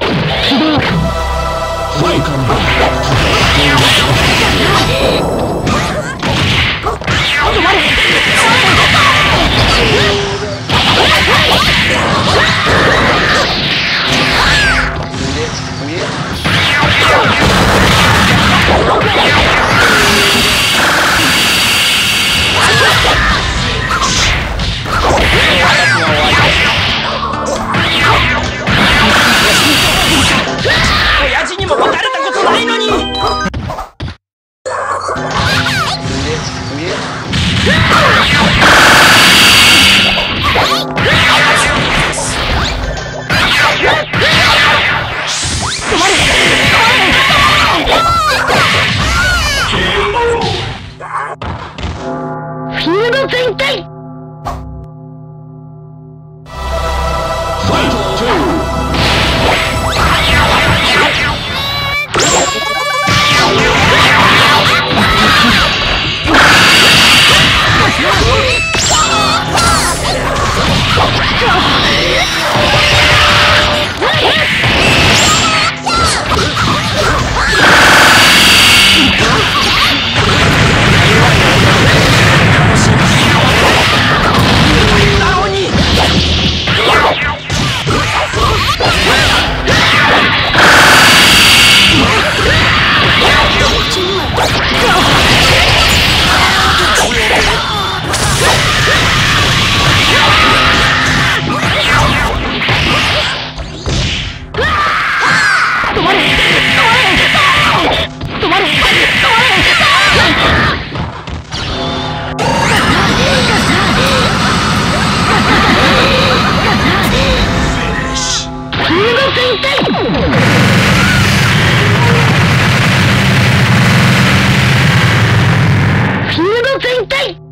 Welcome back. to the 金の全体。ting ting.